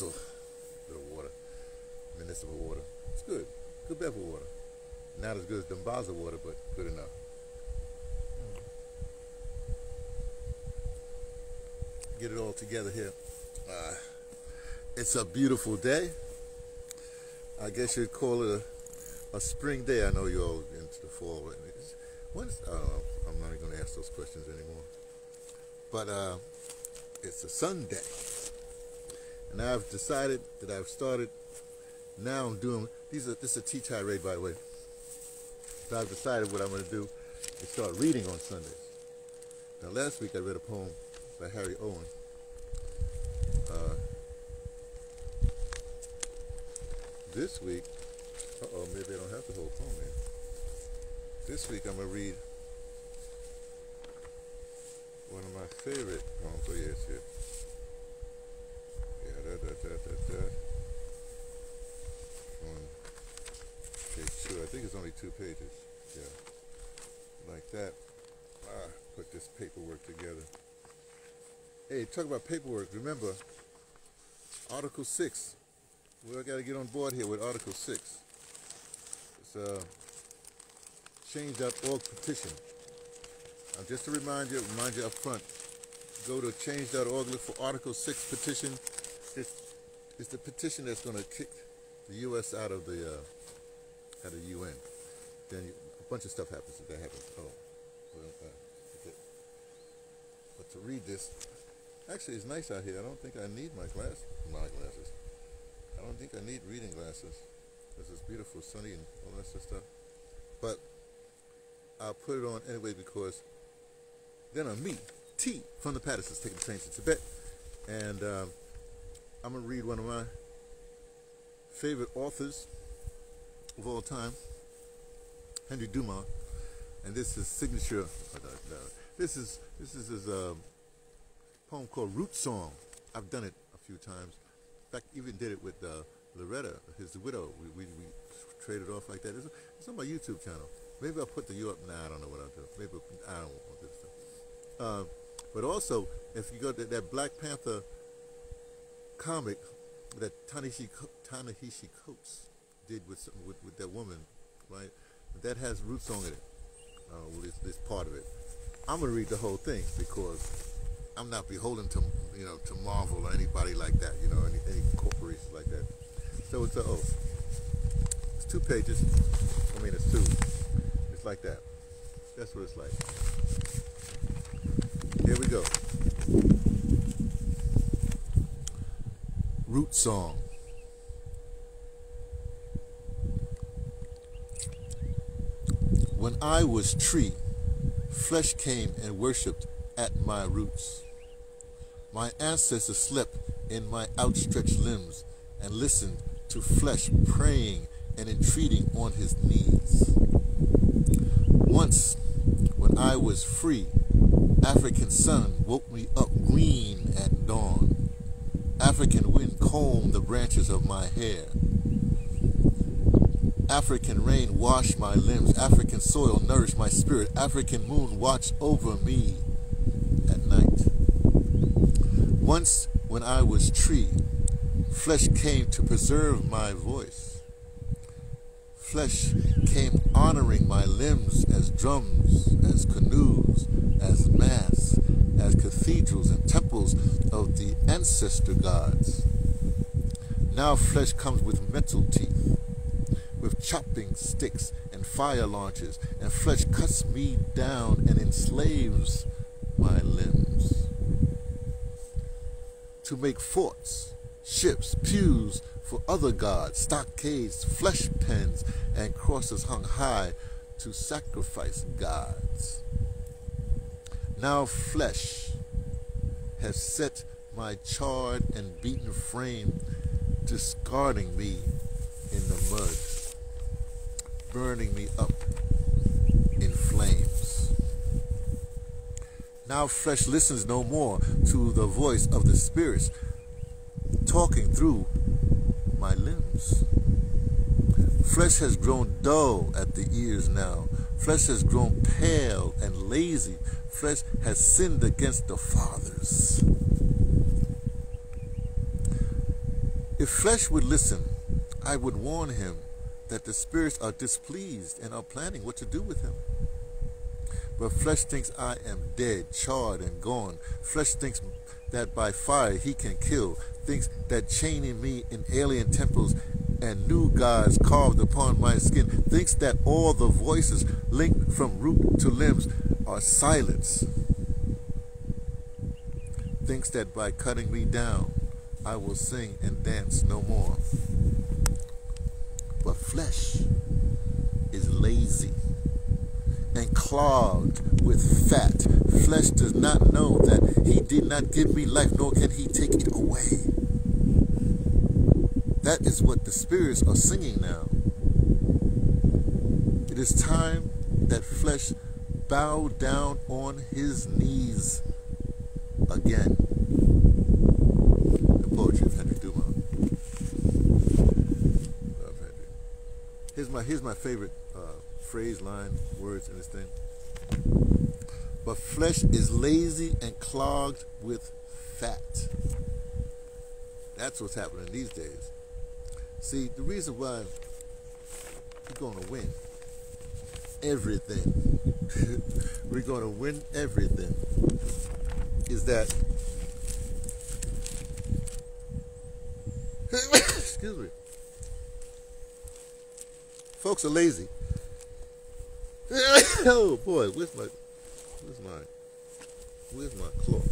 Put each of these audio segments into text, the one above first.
My whistle. Little water. Municipal water. It's good. Good Bedford water. Not as good as Dimbaza water, but good enough. Get it all together here. Uh, it's a beautiful day. I guess you'd call it a, a spring day. I know you're all into the fall. When's, uh, I'm not even going to ask those questions anymore. But uh, it's a Sunday. And I've decided that I've started, now I'm doing, these are, this is a tea tirade by the way. So I've decided what I'm going to do is start reading on Sundays. Now last week I read a poem by Harry Owen. Uh, this week, uh-oh, maybe I don't have the whole poem here. This week I'm going to read one of my favorite poems. Oh, yes, here. Da, da, da, da. On page two. I think it's only two pages. Yeah. Like that. Ah, put this paperwork together. Hey, talk about paperwork. Remember, Article 6. We all got to get on board here with Article 6. It's uh, change.org petition. Uh, just to remind you, remind you up front, go to change.org, look for Article 6 petition. It's, it's the petition that's going to kick the U.S. out of the uh, out of the UN. Then you, a bunch of stuff happens if that happens. Oh, well, uh, okay. But to read this, Actually, it's nice out here. I don't think I need my glass, my glasses. I don't think I need reading glasses because it's beautiful, sunny, and all that sort of stuff. But I'll put it on anyway because then on me, T from the Pattersons, taking the train to Tibet, and um, I'm gonna read one of my favorite authors of all time, Henry Dumas, and this is signature. Uh, this is this is his. Um, poem called Root Song. I've done it a few times. In fact, even did it with uh, Loretta, his widow. We, we, we traded off like that. It's, it's, on my YouTube channel. Maybe I'll put the U up. Nah, I don't know what I'll do. Maybe I don't want to do stuff. Uh, but also, if you go to that Black Panther comic that Ta-Nehisi Coates did with, with, with that woman, right? That has root song in it. Uh, well, it's, it's part of it. I'm gonna read the whole thing because I'm not beholden to you know to Marvel or anybody like that, you know, any, any corporations like that. So it's a oh, it's two pages. I mean, it's two. It's like that. That's what it's like. Here we go. Root song. When I was tree, flesh came and worshipped at my roots. My ancestors slept in my outstretched limbs and listened to flesh praying and entreating on his knees. Once, when I was free, African sun woke me up green at dawn. African wind combed the branches of my hair. African rain washed my limbs. African soil nourished my spirit. African moon watched over me at night. Once when I was tree, flesh came to preserve my voice. Flesh came honoring my limbs as drums, as canoes, as mass, as cathedrals and temples of the ancestor gods. Now flesh comes with metal teeth, with chopping sticks and fire launches, and flesh cuts me down and enslaves my limbs to make forts, ships, pews for other gods, stockades, flesh pens, and crosses hung high to sacrifice gods. Now flesh has set my charred and beaten frame, discarding me in the mud, burning me up in flames. Now flesh listens no more to the voice of the spirits talking through my limbs. Flesh has grown dull at the ears now. Flesh has grown pale and lazy. Flesh has sinned against the fathers. If flesh would listen, I would warn him that the spirits are displeased and are planning what to do with him. But flesh thinks I am dead, charred, and gone. Flesh thinks that by fire he can kill, thinks that chaining me in alien temples and new gods carved upon my skin, thinks that all the voices linked from root to limbs are silence, thinks that by cutting me down I will sing and dance no more. But flesh is lazy and clogged with fat. Flesh does not know that he did not give me life, nor can he take it away. That is what the spirits are singing now. It is time that flesh bow down on his knees again. The poetry of Henry Dumas. Love Henry. Here's my here's my favorite uh, phrase, line, words in this thing. But flesh is lazy and clogged with fat. That's what's happening these days. See, the reason why we're going to win everything, we're going to win everything, is that, excuse me, folks are lazy. oh boy, where's my, where's my, where's my cloth?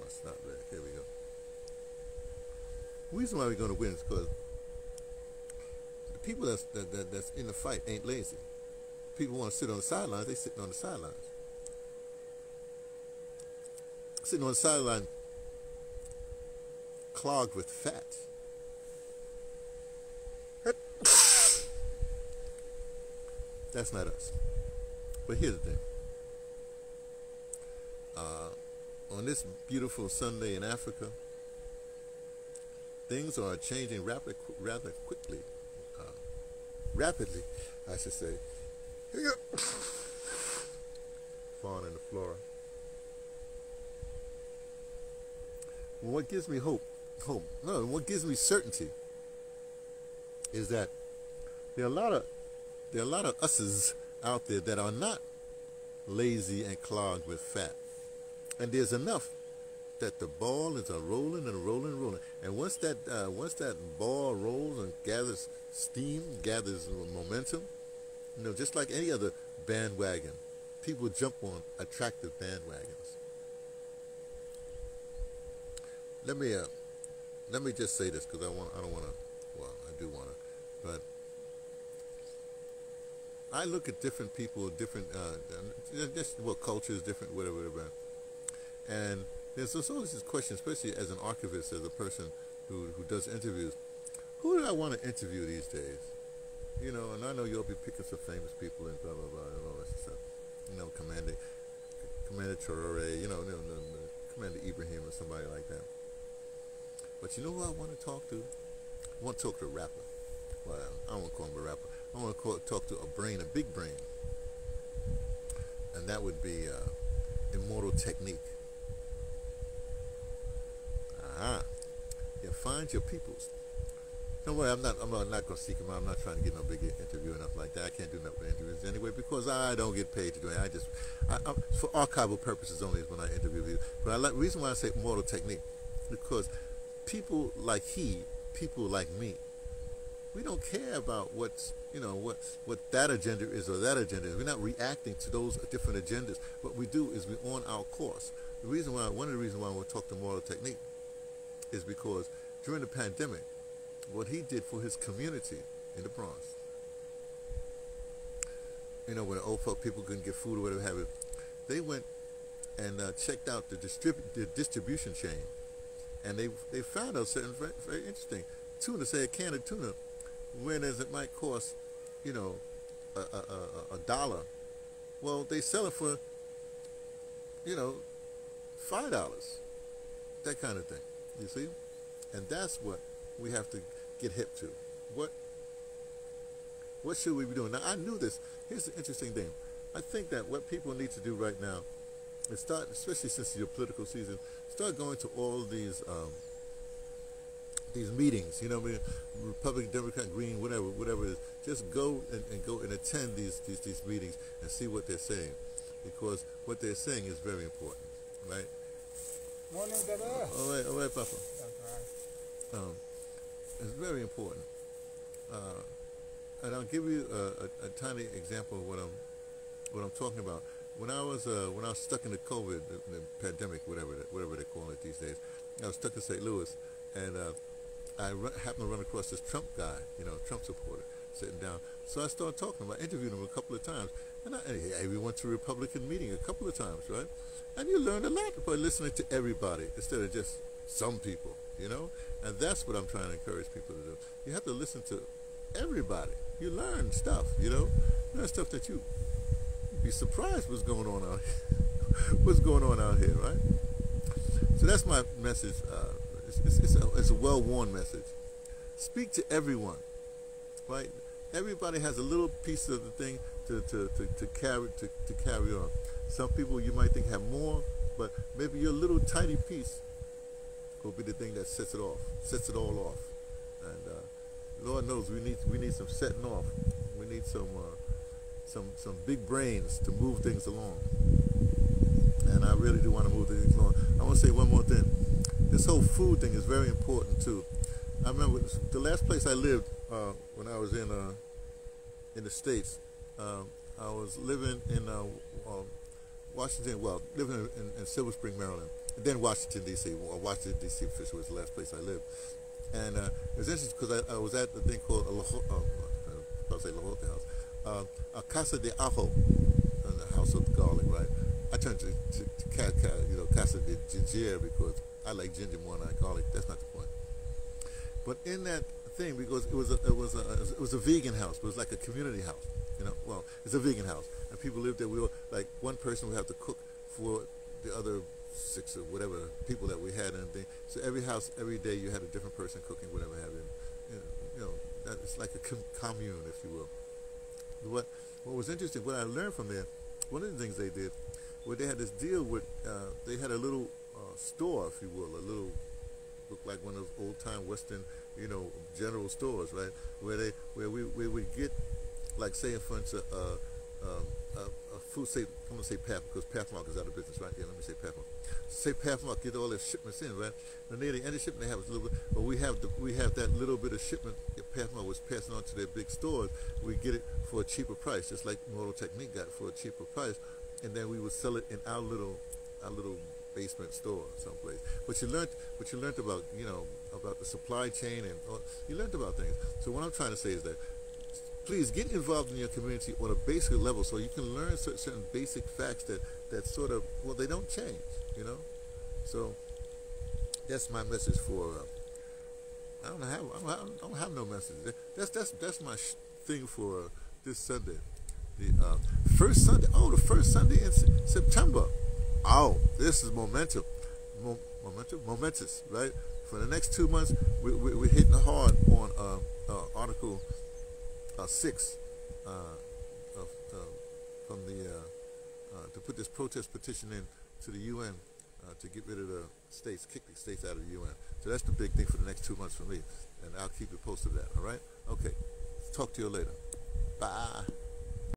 My snot rag. Here we go. The reason why we're going to win is because the people that's that, that, that's in the fight ain't lazy. People want to sit on the sidelines. they're sitting on the sidelines. Sitting on the sideline, clogged with fat. That's not us. But here's the thing. Uh, on this beautiful Sunday in Africa, things are changing rapid, rather quickly. Uh, rapidly, I should say. Fauna and the flora. What gives me hope, hope, no, what gives me certainty is that there are a lot of there are a lot of us's out there that are not lazy and clogged with fat. And there's enough that the ball is a rolling and rolling and rolling. And once that uh, once that ball rolls and gathers steam, gathers momentum, you know, just like any other bandwagon, people jump on attractive bandwagons. Let me uh, let me just say this because I want I don't want to well I do want to, but I look at different people, different, uh, just well, cultures, different, whatever, whatever. And there's always this question, especially as an archivist, as a person who, who does interviews, who do I want to interview these days? You know, and I know you'll be picking some famous people and blah, blah, blah, and all that stuff. You know, Commander, Commander Traore, you know, Commander Ibrahim or somebody like that. But you know who I want to talk to? I want to talk to a rapper. Well, I don't want to call him a rapper. I want to talk to a brain, a big brain. And that would be uh, Immortal Technique. Aha. Yeah, find your peoples. Don't worry, I'm not. I'm not, going to seek them out. I'm not trying to get no big interview or nothing like that. I can't do nothing interviews anyway because I don't get paid to do it. I just, I, for archival purposes only is when I interview people. But I like reason why I say Immortal Technique because people like he, people like me, we don't care about what's you know what what that agenda is or that agenda is. We're not reacting to those different agendas. What we do is we're on our course. The reason why one of the reasons why we talk to Immortal Technique is because during the pandemic, what he did for his community in the Bronx, you know, when the old folk people couldn't get food or whatever have it, they went and uh, checked out the, distrib- the distribution chain, and they they found out something very, very interesting. Tuna, say a can of tuna whereas it might cost, you know, a, a, a, a dollar. Well, they sell it for, you know, five dollars, that kind of thing. You see, and that's what we have to get hip to. What What should we be doing? Now, I knew this. Here's the interesting thing. I think that what people need to do right now is start, especially since your political season, start going to all these um, these meetings. You know, I mean, Republican, Democrat, Green, whatever, whatever it is. Just go and, and go and attend these, these these meetings and see what they're saying, because what they're saying is very important, right? All right, all right, Papa. Um, it's very important. Uh, and I'll give you a, a, a tiny example of what I'm what I'm talking about. When I was uh, when I was stuck in the COVID, the, the pandemic, whatever the, whatever they call it these days, I was stuck in St. Louis, and uh, I run, happened to run across this Trump guy, you know, Trump supporter, sitting down. So I started talking. I interviewed him a couple of times, and, I, he, we went to a Republican meeting a couple of times, right? And you learn a lot by listening to everybody instead of just some people, you know. And that's what I'm trying to encourage people to do. You have to listen to everybody. You learn stuff, you know. You learn stuff that you be surprised what's going on out here. what's going on out here, right? So that's my message. Uh, it's, it's, it's a, it's a well-worn message. Speak to everyone, right? Everybody has a little piece of the thing to, to, to, to carry to, to carry on. Some people you might think have more, but maybe your little tiny piece will be the thing that sets it off, sets it all off. And uh, Lord knows we need we need some setting off. We need some uh, some some big brains to move things along. And I really do want to move things along. I want to say one more thing. This whole food thing is very important too. I remember the last place I lived uh, when I was in uh, in the states. Um, I was living in uh, um, Washington, well, living in, in, Silver Spring, Maryland, and then Washington D.C. Well, Washington D.C. officially was the last place I lived, and uh, it was interesting because I, I, was at the thing called uh, I'll say La House, uh, a Casa de Ajo, the house of garlic, right? I turned to, to, to you know Casa de Ginger because I like ginger more than I garlic. That's not the point. But in that thing, because it was a, it was a it was a vegan house, but it was like a community house. You know, well, it's a vegan house, and people lived there. We were like one person would have to cook for the other six or whatever people that we had and. So every house, every day, you had a different person cooking, whatever have you. Know, you know it's like a com- commune, if you will. What what was interesting, what I learned from there, one of the things they did, where they had this deal with, uh, they had a little uh, store, if you will, a little looked like one of those old time Western, you know, general stores, right? Where they where we where we get like say for instance uh, um, food say I'm gonna say Path because Pathmark is out of business right there. Let me say Pathmark. Say Pathmark get all their shipments in right. And near the end of shipment they have a little bit, but we have the, we have that little bit of shipment that Pathmark was passing on to their big stores. We get it for a cheaper price, just like Immortal Technique got for a cheaper price, and then we would sell it in our little our little basement store someplace. But you learned, but you learned about, you know, about the supply chain and you learned about things. So what I'm trying to say is that please get involved in your community on a basic level so you can learn certain basic facts that, that sort of, well, they don't change, you know? So that's my message for, uh, I don't have, I don't have, I don't have no message. That's, that's, that's my thing for uh, this Sunday. The uh, first Sunday, oh, the first Sunday in September. Oh, this is momentum. Mo momentum? Momentous, right? For the next two months, we, we, we're hitting hard on uh, uh, Article uh, 6 uh, of, uh, from the, uh, to put this protest petition in to the UN to get rid of the states, kick the states out of the UN. So that's the big thing for the next two months for me. And I'll keep you posted that, all right? Okay. Talk to you later. Bye.